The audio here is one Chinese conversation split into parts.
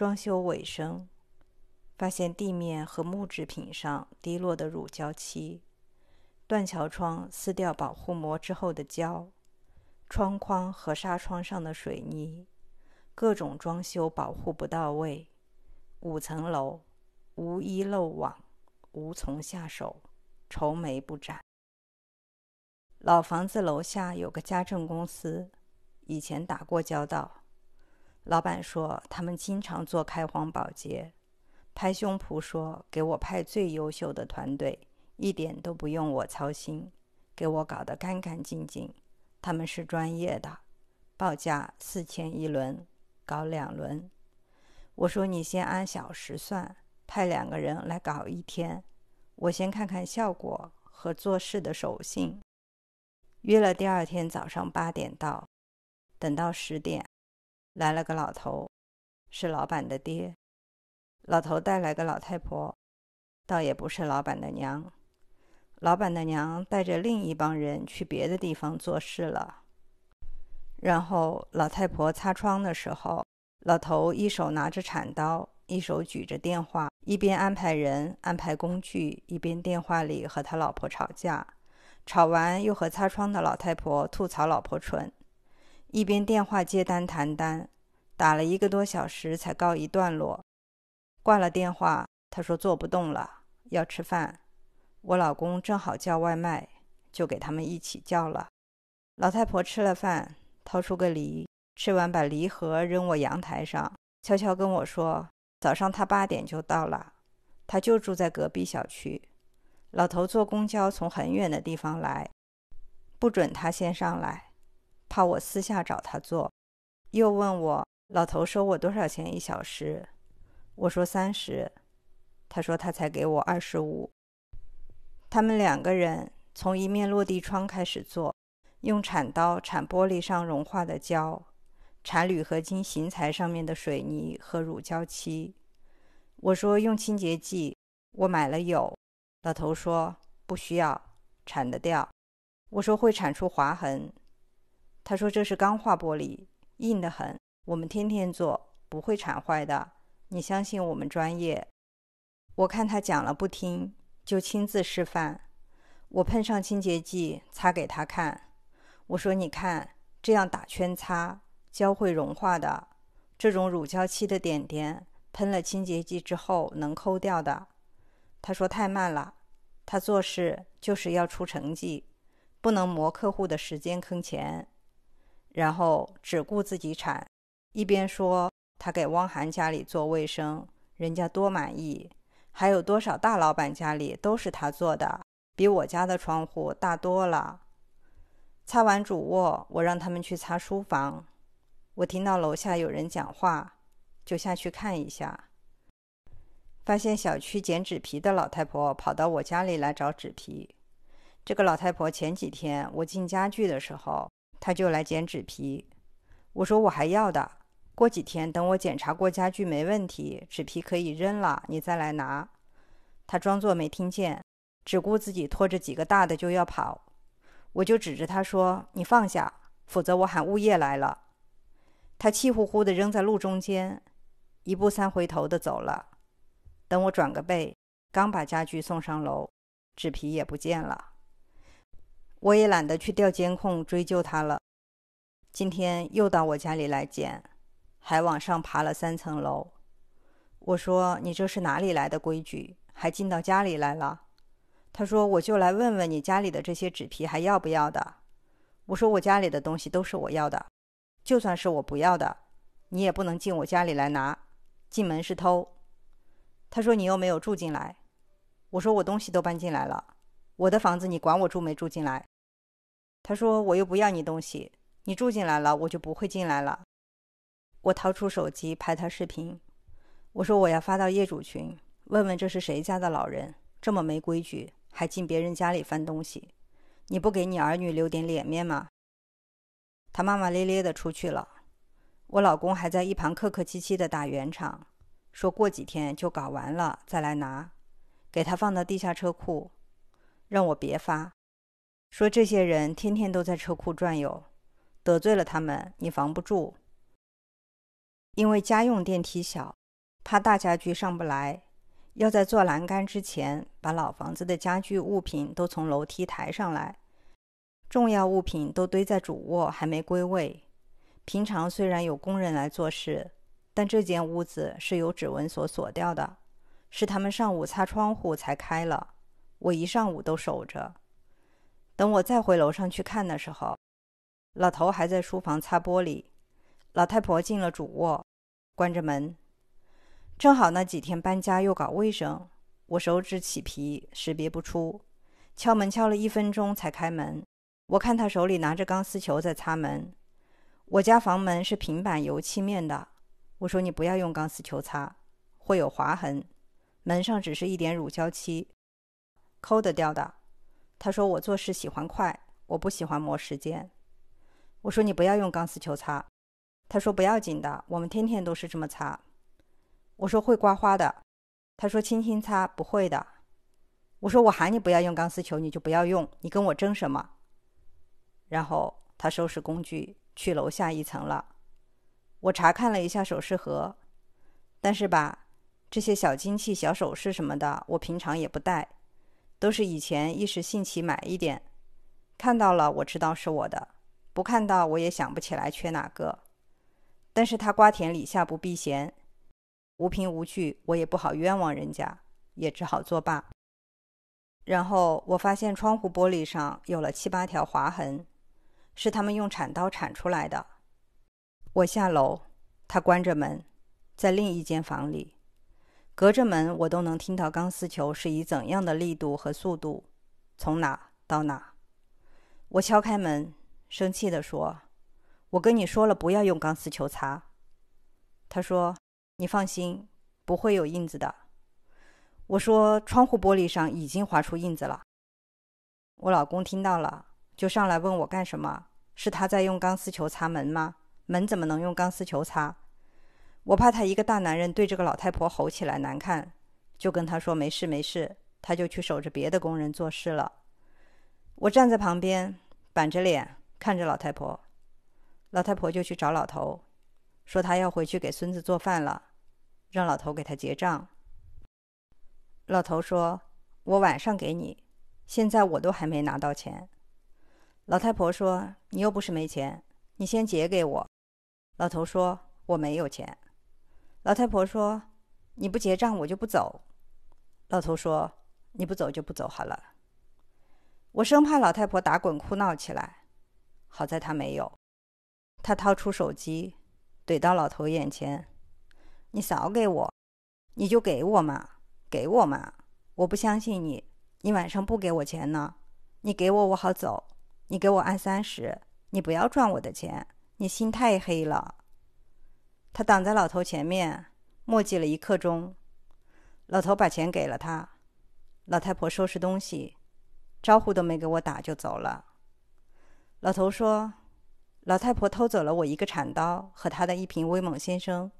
装修尾声，发现地面和木制品上滴落的乳胶漆，断桥窗撕掉保护膜之后的胶，窗框和纱窗上的水泥，各种装修保护不到位。五层楼，无一漏网，无从下手，愁眉不展。老房子楼下有个家政公司，以前打过交道。老板说他们经常做开荒保洁，拍胸脯说给我派最优秀的团队，一点都不用我操心，给我搞得干干净净。他们是专业的，报价四千一轮，搞两轮。我说你先按小时算，派两个人来搞一天，我先看看效果和做事的手性。约了第二天早上八点到，等到十点。来了个老头，是老板的爹。老头带来个老太婆，倒也不是老板的娘。老板的娘带着另一帮人去别的地方做事了。然后老太婆擦窗的时候，老头一手拿着铲刀，一手举着电话，一边安排人、安排工具，一边电话里和他老婆吵架。吵完又和擦窗的老太婆吐槽老婆蠢。一边电话接单谈单，打了一个多小时才告一段落。挂了电话，他说做不动了，要吃饭。我老公正好叫外卖，就给他们一起叫了。老太婆吃了饭，掏出个梨，吃完把梨核扔我阳台上，悄悄跟我说：“早上他八点就到了，他就住在隔壁小区。老头坐公交从很远的地方来，不准他先上来。”怕我私下找他做，又问我老头收我多少钱一小时，我说三十，他说他才给我二十五。他们两个人从一面落地窗开始做，用铲刀铲玻璃上融化的胶，铲铝合金型材上面的水泥和乳胶漆。我说用清洁剂，我买了有。老头说不需要，铲得掉。我说会铲出划痕。他说：“这是钢化玻璃，硬得很。我们天天做，不会铲坏的。你相信我们专业。”我看他讲了不听，就亲自示范。我喷上清洁剂，擦给他看。我说：“你看，这样打圈擦，胶会融化的。这种乳胶漆的点点，喷了清洁剂之后能抠掉的。”他说：“太慢了。他做事就是要出成绩，不能磨客户的时间坑钱。”然后只顾自己铲，一边说他给汪涵家里做卫生，人家多满意。还有多少大老板家里都是他做的，比我家的窗户大多了。擦完主卧，我让他们去擦书房。我听到楼下有人讲话，就下去看一下，发现小区捡纸皮的老太婆跑到我家里来找纸皮。这个老太婆前几天我进家具的时候。他就来捡纸皮，我说我还要的，过几天等我检查过家具没问题，纸皮可以扔了，你再来拿。他装作没听见，只顾自己拖着几个大的就要跑，我就指着他说：“你放下，否则我喊物业来了。”他气呼呼的扔在路中间，一步三回头的走了。等我转个背，刚把家具送上楼，纸皮也不见了。我也懒得去调监控追究他了。今天又到我家里来捡，还往上爬了三层楼。我说：“你这是哪里来的规矩？还进到家里来了？”他说：“我就来问问你家里的这些纸皮还要不要的。”我说：“我家里的东西都是我要的，就算是我不要的，你也不能进我家里来拿，进门是偷。”他说：“你又没有住进来。”我说：“我东西都搬进来了，我的房子你管我住没住进来？”他说：“我又不要你东西，你住进来了，我就不会进来了。”我掏出手机拍他视频，我说：“我要发到业主群，问问这是谁家的老人，这么没规矩，还进别人家里翻东西，你不给你儿女留点脸面吗？”他骂骂咧咧的出去了。我老公还在一旁客客气气的打圆场，说过几天就搞完了再来拿，给他放到地下车库，让我别发。说这些人天天都在车库转悠，得罪了他们，你防不住。因为家用电梯小，怕大家具上不来，要在做栏杆之前把老房子的家具物品都从楼梯抬上来。重要物品都堆在主卧，还没归位。平常虽然有工人来做事，但这间屋子是有指纹锁锁掉的，是他们上午擦窗户才开了。我一上午都守着。等我再回楼上去看的时候，老头还在书房擦玻璃，老太婆进了主卧，关着门。正好那几天搬家又搞卫生，我手指起皮，识别不出。敲门敲了一分钟才开门。我看他手里拿着钢丝球在擦门。我家房门是平板油漆面的。我说你不要用钢丝球擦，会有划痕。门上只是一点乳胶漆，抠得掉的。他说我做事喜欢快，我不喜欢磨时间。我说你不要用钢丝球擦。他说不要紧的，我们天天都是这么擦。我说会刮花的。他说轻轻擦不会的。我说我喊你不要用钢丝球，你就不要用，你跟我争什么？然后他收拾工具去楼下一层了。我查看了一下首饰盒，但是吧，这些小金器、小首饰什么的，我平常也不戴，都是以前一时兴起买一点。看到了，我知道是我的；不看到，我也想不起来缺哪个。但是他瓜田李下不避嫌，无凭无据，我也不好冤枉人家，也只好作罢。然后我发现窗户玻璃上有了七八条划痕。是他们用铲刀铲出来的。我下楼，他关着门，在另一间房里，隔着门我都能听到钢丝球是以怎样的力度和速度从哪到哪。我敲开门，生气地说：“我跟你说了，不要用钢丝球擦。”他说：“你放心，不会有印子的。”我说：“窗户玻璃上已经划出印子了。”我老公听到了。就上来问我干什么？是他在用钢丝球擦门吗？门怎么能用钢丝球擦？我怕他一个大男人对这个老太婆吼起来难看，就跟他说没事没事，他就去守着别的工人做事了。我站在旁边，板着脸看着老太婆。老太婆就去找老头，说他要回去给孙子做饭了，让老头给他结账。老头说：“我晚上给你，现在我都还没拿到钱。”老太婆说：“你又不是没钱，你先结给我。”老头说：“我没有钱。”老太婆说：“你不结账，我就不走。”老头说：“你不走就不走好了。”我生怕老太婆打滚哭闹起来，好在她没有。她掏出手机，怼到老头眼前：“你少给我，你就给我嘛，给我嘛！我不相信你，你晚上不给我钱呢？你给我，我好走。”你给我按三十，你不要赚我的钱，你心太黑了。他挡在老头前面，磨叽了一刻钟，老头把钱给了他。老太婆收拾东西，招呼都没给我打就走了。老头说：“老太婆偷走了我一个铲刀和他的一瓶威猛先生，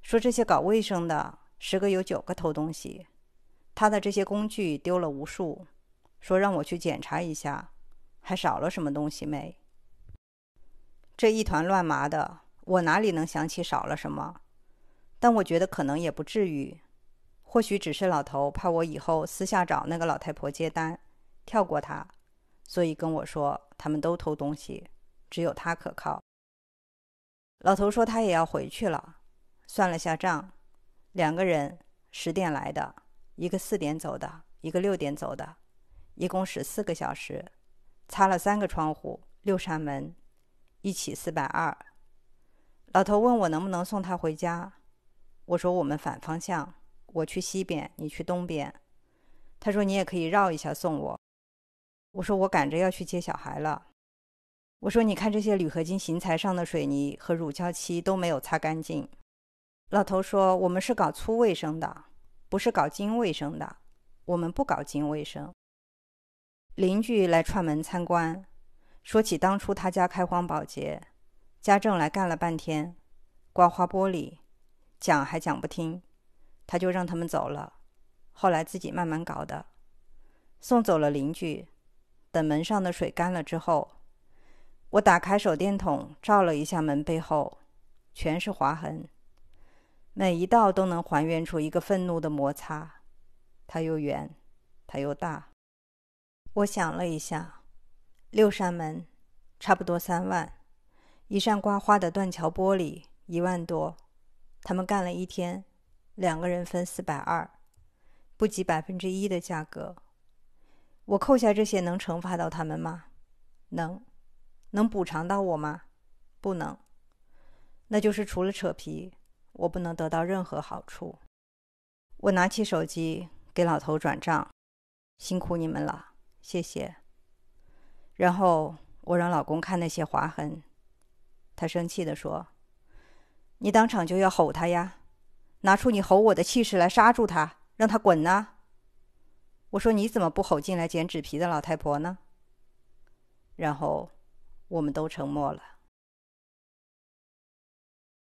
说这些搞卫生的十个有九个偷东西，他的这些工具丢了无数，说让我去检查一下。”还少了什么东西没？这一团乱麻的，我哪里能想起少了什么？但我觉得可能也不至于，或许只是老头怕我以后私下找那个老太婆接单，跳过他，所以跟我说他们都偷东西，只有他可靠。老头说他也要回去了，算了下账，两个人十点来的，一个四点走的，一个六点走的，一共十四个小时。擦了三个窗户，六扇门，一起四百二。老头问我能不能送他回家，我说我们反方向，我去西边，你去东边。他说你也可以绕一下送我。我说我赶着要去接小孩了。我说你看这些铝合金型材上的水泥和乳胶漆都没有擦干净。老头说我们是搞粗卫生的，不是搞精卫生的，我们不搞精卫生。邻居来串门参观，说起当初他家开荒保洁，家政来干了半天，刮花玻璃，讲还讲不听，他就让他们走了。后来自己慢慢搞的，送走了邻居。等门上的水干了之后，我打开手电筒照了一下门背后，全是划痕。每一道都能还原出一个愤怒的摩擦，它又圆，它又大。我想了一下，六扇门，差不多三万，一扇刮花的断桥玻璃一万多，他们干了一天，两个人分四百二，不及百分之一的价格。我扣下这些能惩罚到他们吗？能。能补偿到我吗？不能。那就是除了扯皮，我不能得到任何好处。我拿起手机给老头转账，辛苦你们了，谢谢。然后我让老公看那些划痕，他生气地说：“你当场就要吼他呀，拿出你吼我的气势来刹住他，让他滚呐。”我说：“你怎么不吼进来捡纸皮的老太婆呢？”然后。我们都沉默了。